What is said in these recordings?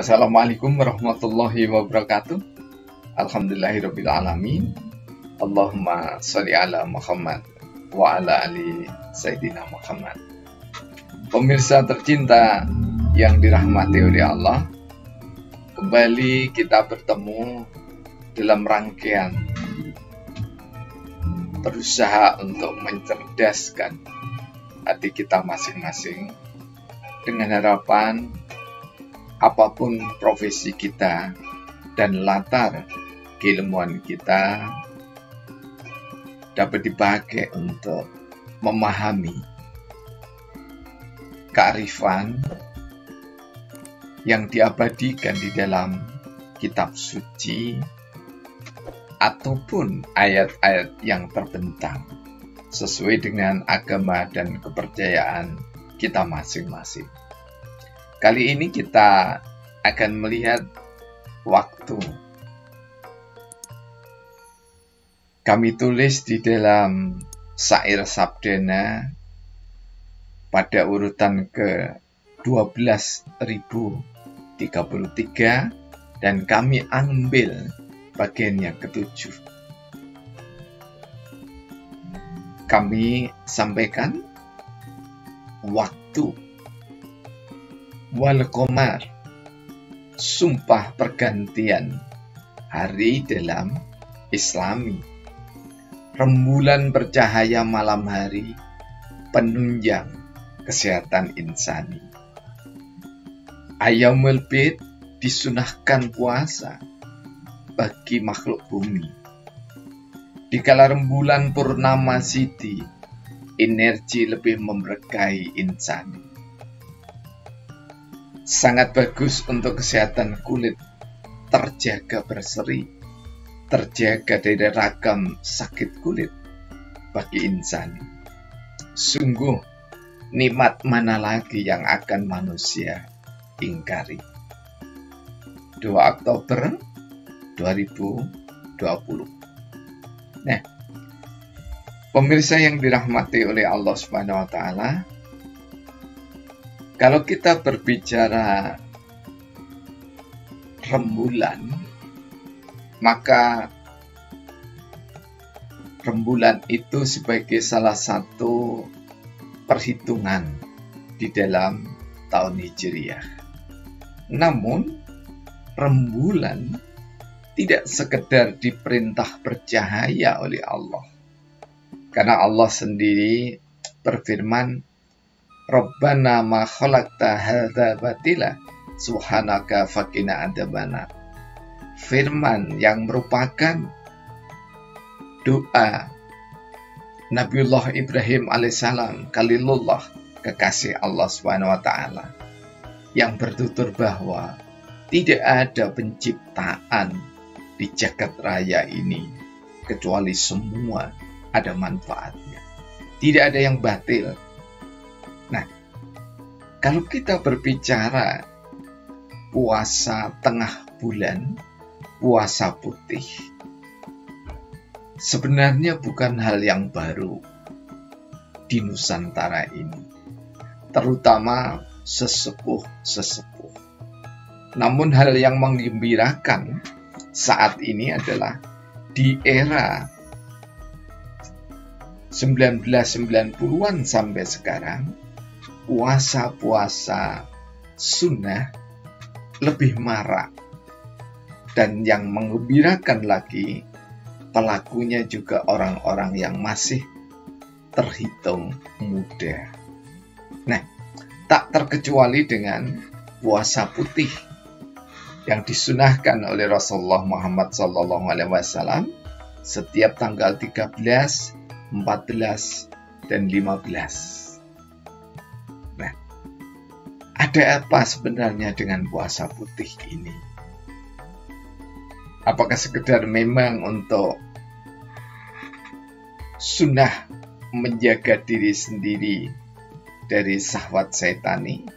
Assalamualaikum warahmatullahi wabarakatuh. Alhamdulillahirrabbilalamin. Allahumma sholli ala Muhammad wa ala ali Sayyidina Muhammad. Pemirsa tercinta yang dirahmati oleh Allah, kembali kita bertemu dalam rangkaian berusaha untuk mencerdaskan hati kita masing-masing dengan harapan apa pun profesi kita dan latar keilmuan kita dapat dipakai untuk memahami kearifan yang diabadikan di dalam kitab suci ataupun ayat-ayat yang terbentang sesuai dengan agama dan kepercayaan kita masing-masing. Kali ini kita akan melihat waktu. Kami tulis di dalam Sair Sabdena pada urutan ke 12.033 dan kami ambil bagian yang ketujuh. Kami sampaikan waktu wal komar sumpah pergantian hari dalam Islami. Rembulan bercahaya malam hari penunjang kesehatan insani. Ayamul bid disunahkan puasa bagi makhluk bumi. Di kala rembulan purnama siti, energi lebih memberkahi insan. Sangat bagus untuk kesehatan kulit, terjaga berseri, terjaga dari ragam sakit kulit bagi insan. Sungguh, nikmat mana lagi yang akan manusia ingkari. 2 Oktober 2020 Nah, pemirsa yang dirahmati oleh Allah Subhanahu wa taala, kalau kita berbicara rembulan, maka rembulan itu sebagai salah satu perhitungan di dalam tahun Hijriah. Namun, rembulan tidak sekedar diperintah bercahaya oleh Allah. Karena Allah sendiri berfirman, Rabbana ma khalaqta hadza batila subhanaka faqina adabana. Firman yang merupakan doa Nabiullah Ibrahim alaihissalam kalilullah kekasih Allah Subhanahu wa taala yang bertutur bahwa tidak ada penciptaan di jagat raya ini, kecuali semua ada manfaatnya. Tidak ada yang batil. Kalau kita berbicara puasa tengah bulan, puasa putih, sebenarnya bukan hal yang baru di Nusantara ini, terutama sesepuh-sesepuh. Namun hal yang menggembirakan saat ini adalah di era 1990-an sampai sekarang puasa-puasa sunnah lebih marak dan yang mengembirakan lagi pelakunya juga orang-orang yang masih terhitung muda. Nah, tak terkecuali dengan puasa putih yang disunahkan oleh Rasulullah Muhammad Wasallam setiap tanggal 13, 14, dan 15. Ada apa sebenarnya dengan puasa putih ini? Apakah sekedar memang untuk sunnah menjaga diri sendiri dari sahwat setani?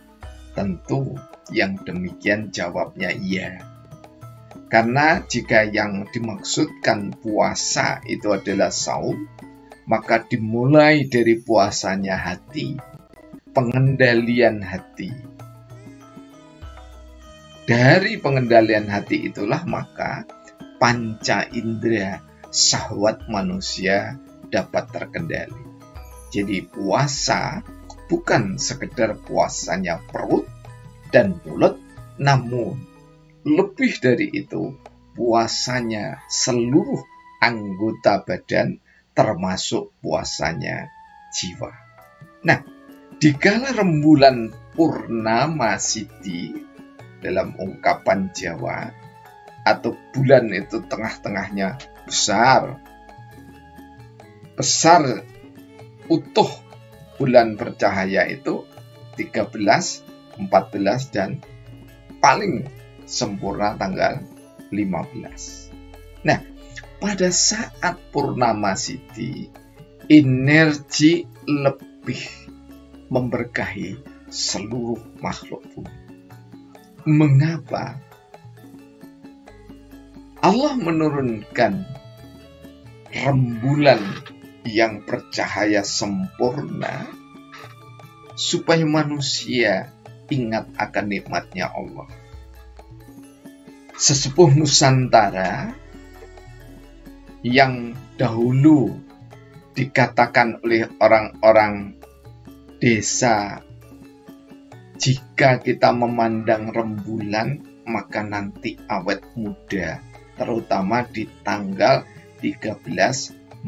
Tentu yang demikian jawabnya iya. Karena jika yang dimaksudkan puasa itu adalah saum, maka dimulai dari puasanya hati, pengendalian hati. Dari pengendalian hati itulah maka panca indera syahwat manusia dapat terkendali. Jadi puasa bukan sekedar puasanya perut dan mulut, namun lebih dari itu puasanya seluruh anggota badan termasuk puasanya jiwa. Nah, di kala rembulan purnama siti dalam ungkapan Jawa atau bulan itu tengah-tengahnya besar. Besar utuh bulan bercahaya itu 13, 14 dan paling sempurna tanggal 15. Nah, pada saat purnama siti energi lebih memberkahi seluruh makhluk bumi mengapa Allah menurunkan rembulan yang bercahaya sempurna supaya manusia ingat akan nikmatnya Allah. Sesepuh Nusantara yang dahulu dikatakan oleh orang-orang desa jika kita memandang rembulan, maka nanti awet muda, terutama di tanggal 13,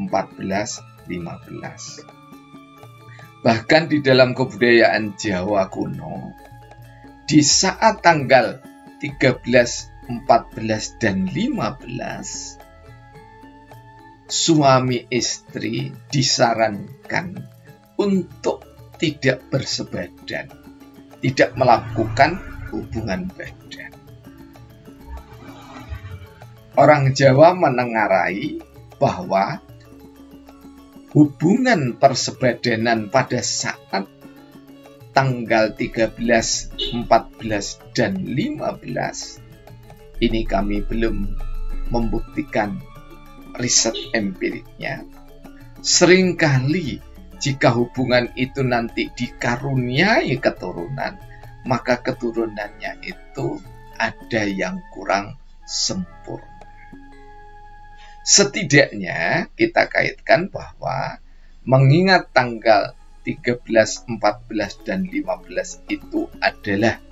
14, 15. Bahkan di dalam kebudayaan Jawa kuno, di saat tanggal 13, 14, dan 15, suami istri disarankan untuk tidak bersebadan tidak melakukan hubungan badan. Orang Jawa menengarai bahwa hubungan persebadanan pada saat tanggal 13, 14, dan 15 ini kami belum membuktikan riset empiriknya. Seringkali jika hubungan itu nanti dikaruniai keturunan, maka keturunannya itu ada yang kurang sempurna. Setidaknya kita kaitkan bahwa mengingat tanggal 13, 14, dan 15 itu adalah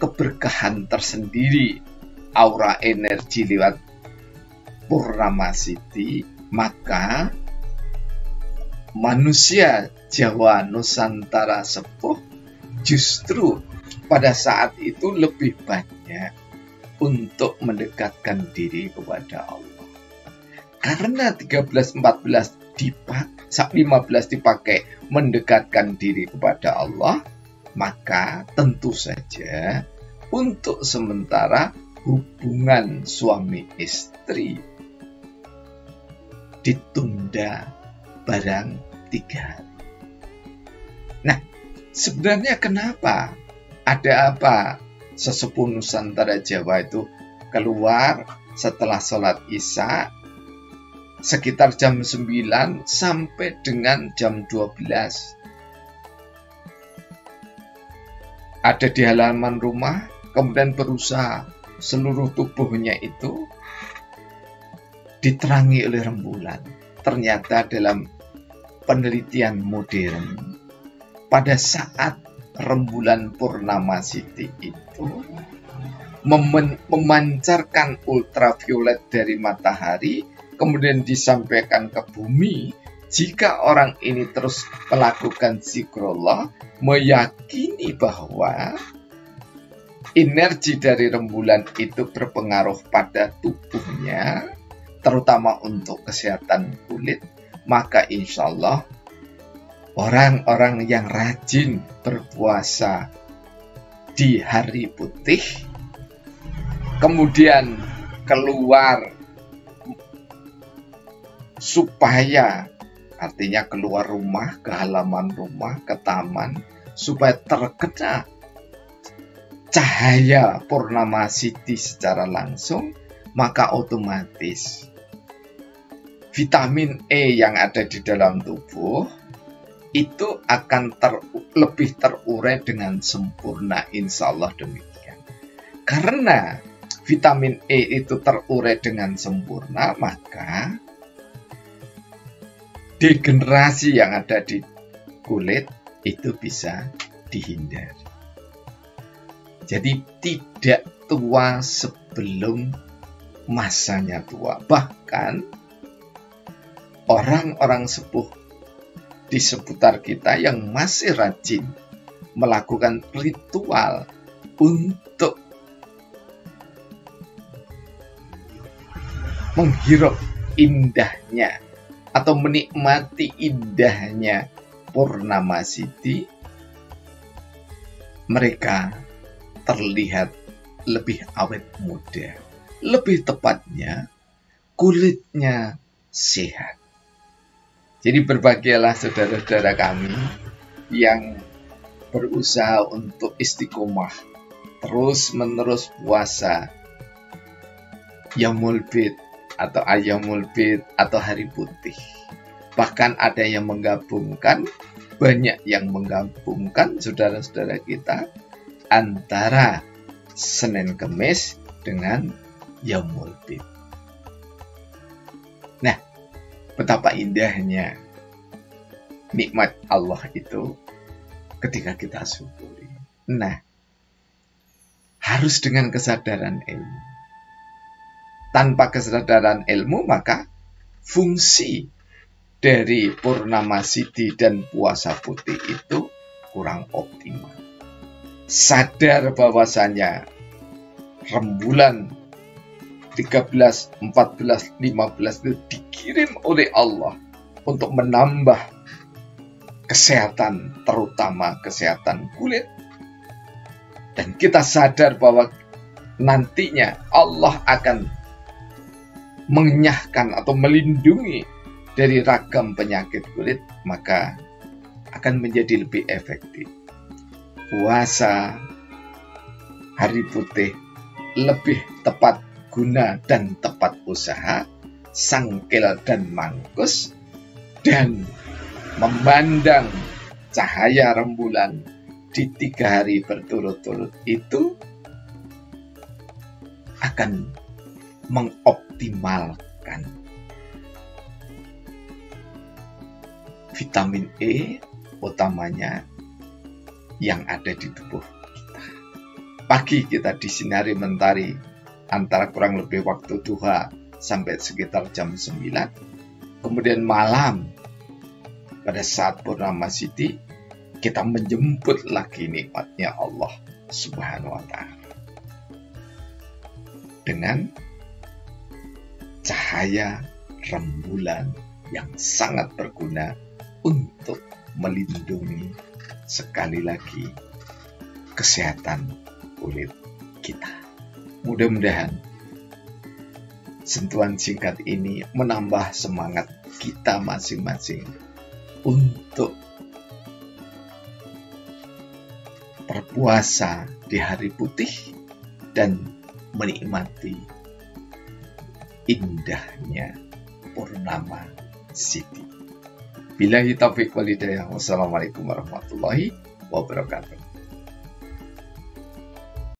keberkahan tersendiri aura energi lewat Purnama Siti, maka manusia Jawa Nusantara sepuh justru pada saat itu lebih banyak untuk mendekatkan diri kepada Allah. Karena 13 14 dipakai 15 dipakai mendekatkan diri kepada Allah, maka tentu saja untuk sementara hubungan suami istri ditunda barang tiga Nah, sebenarnya kenapa? Ada apa sesepuh Nusantara Jawa itu keluar setelah sholat isya sekitar jam 9 sampai dengan jam 12. Ada di halaman rumah, kemudian berusaha seluruh tubuhnya itu diterangi oleh rembulan. Ternyata dalam penelitian modern pada saat rembulan purnama siti itu memancarkan ultraviolet dari matahari kemudian disampaikan ke bumi. Jika orang ini terus melakukan zikrullah meyakini bahwa energi dari rembulan itu berpengaruh pada tubuhnya terutama untuk kesehatan kulit maka insya Allah orang-orang yang rajin berpuasa di hari putih, kemudian keluar supaya artinya keluar rumah ke halaman rumah ke taman supaya terkena cahaya purnama siti secara langsung maka otomatis vitamin E yang ada di dalam tubuh itu akan ter, lebih terurai dengan sempurna insya Allah demikian. karena vitamin E itu terurai dengan sempurna, maka degenerasi yang ada di kulit itu bisa dihindari. Jadi tidak tua sebelum masanya tua. Bahkan orang-orang sepuh di seputar kita yang masih rajin melakukan ritual untuk menghirup indahnya atau menikmati indahnya Purnama Siti, mereka terlihat lebih awet muda. Lebih tepatnya, kulitnya sehat. Jadi berbahagialah saudara-saudara kami yang berusaha untuk istiqomah, terus menerus puasa, Yamul Bid atau Ayamul Bid atau Hari Putih. Bahkan ada yang menggabungkan, banyak yang menggabungkan saudara-saudara kita antara Senin Kemis dengan Yamul. Betapa indahnya nikmat Allah itu ketika kita syukuri. Nah, harus dengan kesadaran ilmu. Tanpa kesadaran ilmu, maka fungsi dari purnama siti dan puasa putih itu kurang optimal. Sadar bahwasanya rembulan 13, 14, 15 itu dikirim oleh Allah untuk menambah kesehatan, terutama kesehatan kulit. Dan kita sadar bahwa nantinya Allah akan mengenyahkan atau melindungi dari ragam penyakit kulit, maka akan menjadi lebih efektif. Puasa hari putih lebih tepat guna dan tepat usaha, sangkil dan mangkus, dan memandang cahaya rembulan di tiga hari berturut-turut itu akan mengoptimalkan vitamin E utamanya yang ada di tubuh kita. Pagi kita disinari mentari antara kurang lebih waktu duha sampai sekitar jam 9. Kemudian malam pada saat purnama siti kita menjemput lagi nikmatnya Allah Subhanahu wa taala. Dengan cahaya rembulan yang sangat berguna untuk melindungi sekali lagi kesehatan kulit kita. Mudah-mudahan sentuhan singkat ini menambah semangat kita masing-masing untuk berpuasa di hari putih dan menikmati indahnya purnama Siti. Bilahi taufiq walidayah. Wassalamualaikum warahmatullahi wabarakatuh.